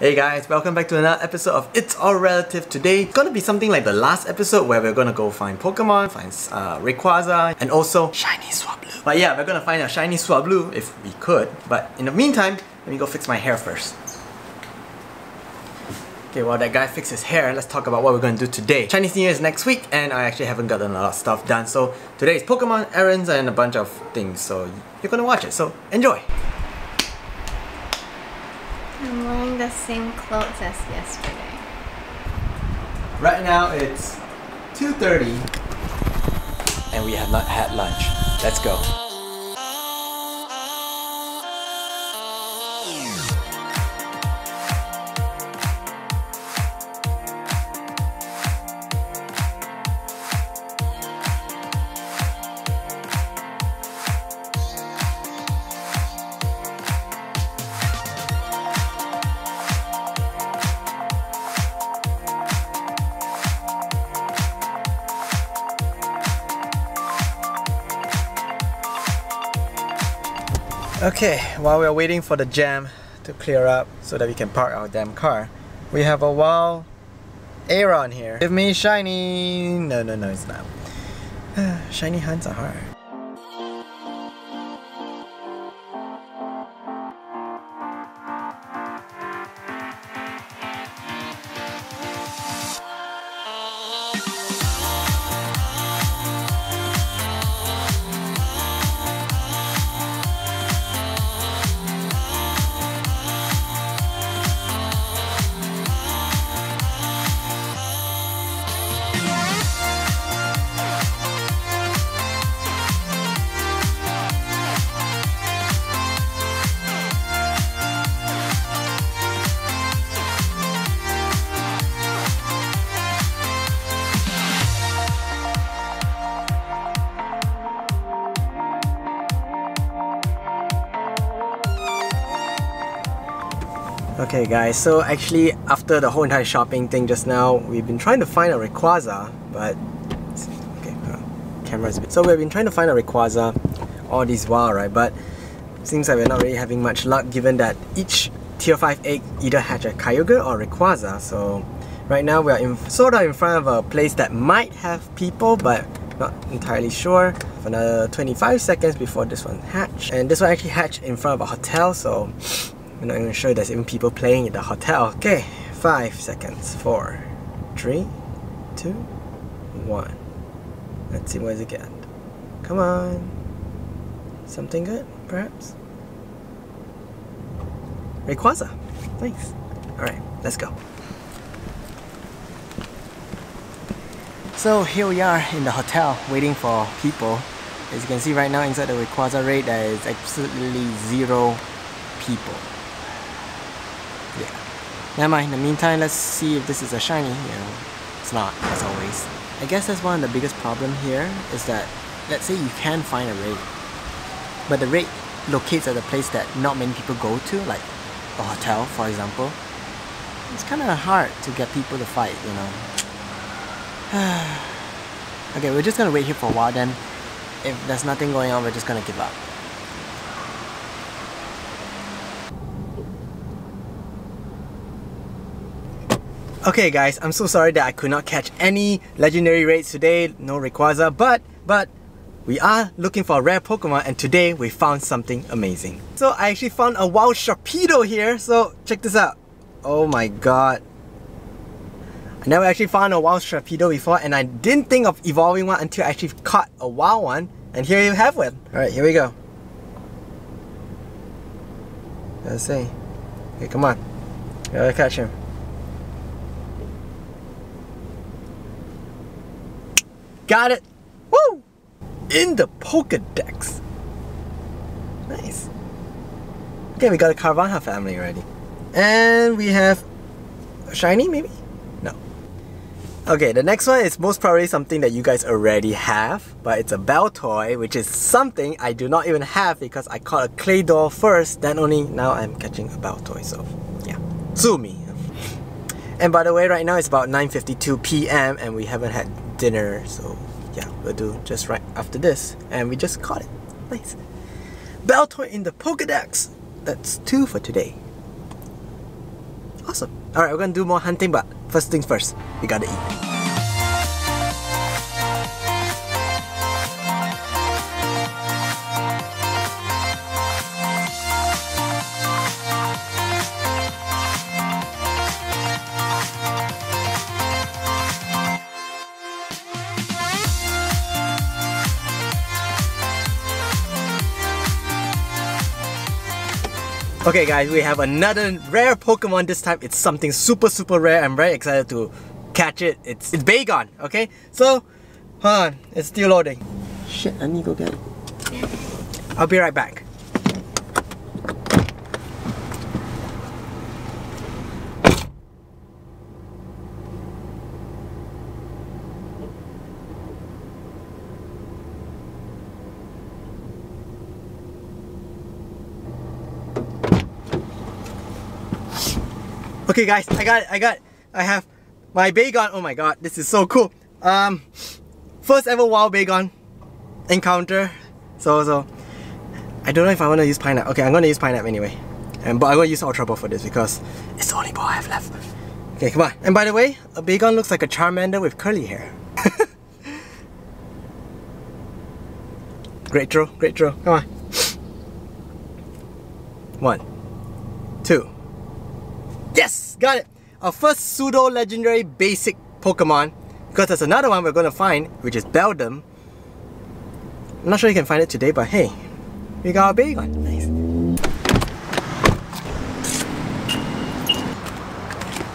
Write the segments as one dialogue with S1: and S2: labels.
S1: Hey guys, welcome back to another episode of It's All Relative. Today, it's gonna be something like the last episode where we're gonna go find Pokemon, find uh, Rayquaza, and also Shiny Swablu. But yeah, we're gonna find a Shiny Swablu if we could. But in the meantime, let me go fix my hair first. Okay, while that guy fixes his hair, let's talk about what we're gonna do today. Chinese New Year is next week, and I actually haven't gotten a lot of stuff done. So today is Pokemon, errands, and a bunch of things. So you're gonna watch it. So enjoy.
S2: I'm wearing the same clothes as yesterday.
S1: Right now it's 2.30 and we have not had lunch. Let's go. Okay, while we're waiting for the jam to clear up so that we can park our damn car, we have a wild Aron here. Give me shiny! No, no, no, it's not. shiny hunts are hard. Okay guys, so actually after the whole entire shopping thing just now, we've been trying to find a Rayquaza, but okay, uh, camera's a bit. So we've been trying to find a Rayquaza all this while, right? But seems like we're not really having much luck given that each tier 5 egg either hatch a Kyogre or Rayquaza. So right now we are in, sort of in front of a place that might have people, but not entirely sure. For another 25 seconds before this one hatch. And this one actually hatched in front of a hotel, so I'm not even sure there's even people playing in the hotel. Okay, five seconds. Four, three, two, one. Let's see what it get. Come on. Something good, perhaps? Rayquaza. Nice. Alright, let's go. So here we are in the hotel waiting for people. As you can see right now inside the Rayquaza raid there is absolutely zero people. Yeah. Never mind, in the meantime, let's see if this is a shiny. You know, it's not, as always. I guess that's one of the biggest problem here is that, let's say you can find a raid, but the raid locates at a place that not many people go to, like a hotel, for example. It's kind of hard to get people to fight, you know. okay, we're just gonna wait here for a while then. If there's nothing going on, we're just gonna give up. Okay guys, I'm so sorry that I could not catch any legendary raids today, no Rayquaza, but, but, we are looking for a rare Pokemon and today we found something amazing. So I actually found a wild Sharpedo here, so check this out. Oh my god. I never actually found a wild Sharpedo before and I didn't think of evolving one until I actually caught a wild one and here you have one. Alright, here we go. Let's see. Okay, come on. Gotta catch him. Got it! Woo! In the Pokedex. Nice. Okay, we got a Carvanha family already. And we have a shiny maybe? No. Okay, the next one is most probably something that you guys already have, but it's a Baltoy, which is something I do not even have because I caught a Claydol first, then only now I'm catching a Baltoy, so yeah. Sue me. And by the way, right now it's about 9.52 p.m. and we haven't had dinner, so yeah, we'll do just right after this. And we just caught it. Nice. Baltoy in the Pokedex! That's two for today. Awesome. Alright, we're gonna do more hunting, but first things first, we gotta eat. Okay guys, we have another rare Pokemon this time. It's something super super rare. I'm very excited to catch it. It's it's Bagon, okay? So, hold on, it's still loading. Shit, I need to go get it. I'll be right back. Okay guys, I got it, I got it. I have my Bagon. Oh my god, this is so cool. Um, first ever wild Bagon encounter. So, so, I don't know if I want to use Pineapple. Okay, I'm going to use Pineapple anyway. And, but I'm going to use Ultra Ball for this because it's the only ball I have left. Okay, come on. And by the way, a Bagon looks like a Charmander with curly hair. great throw, great throw. Come on. One, two, Yes! Got it! Our first pseudo-legendary basic Pokemon. Because there's another one we're gonna find, which is Beldum. I'm not sure you can find it today, but hey, we got a big one. Nice.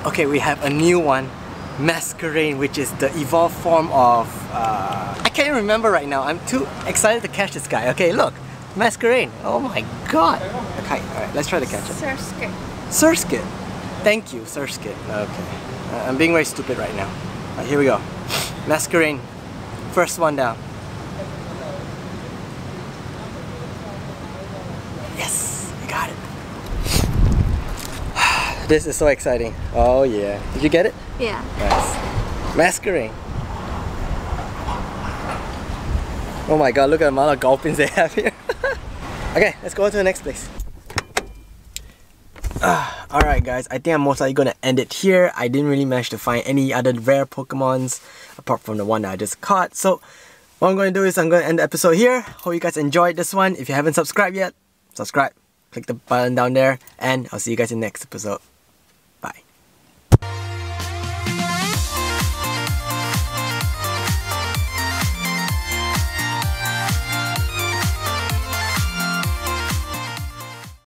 S1: Okay, we have a new one. Masquerain, which is the evolved form of... Uh, I can't remember right now. I'm too excited to catch this guy. Okay, look. Masquerain. Oh my god. Okay, alright, let's try to catch it.
S2: Surskit.
S1: Surskit. Thank you, Surskit. Okay. Uh, I'm being very stupid right now. Right, here we go. Masquerain. First one down. Yes, I got it. this is so exciting. Oh yeah. Did you get it?
S2: Yeah.
S1: Nice. Masquerain. Oh my god, look at the amount of Gulpins they have here. okay, let's go to the next place. Uh, Alright guys, I think I'm most likely gonna end it here. I didn't really manage to find any other rare Pokemons apart from the one that I just caught. So what I'm gonna do is I'm gonna end the episode here. Hope you guys enjoyed this one. If you haven't subscribed yet, subscribe. Click the button down there and I'll see you guys in the next episode.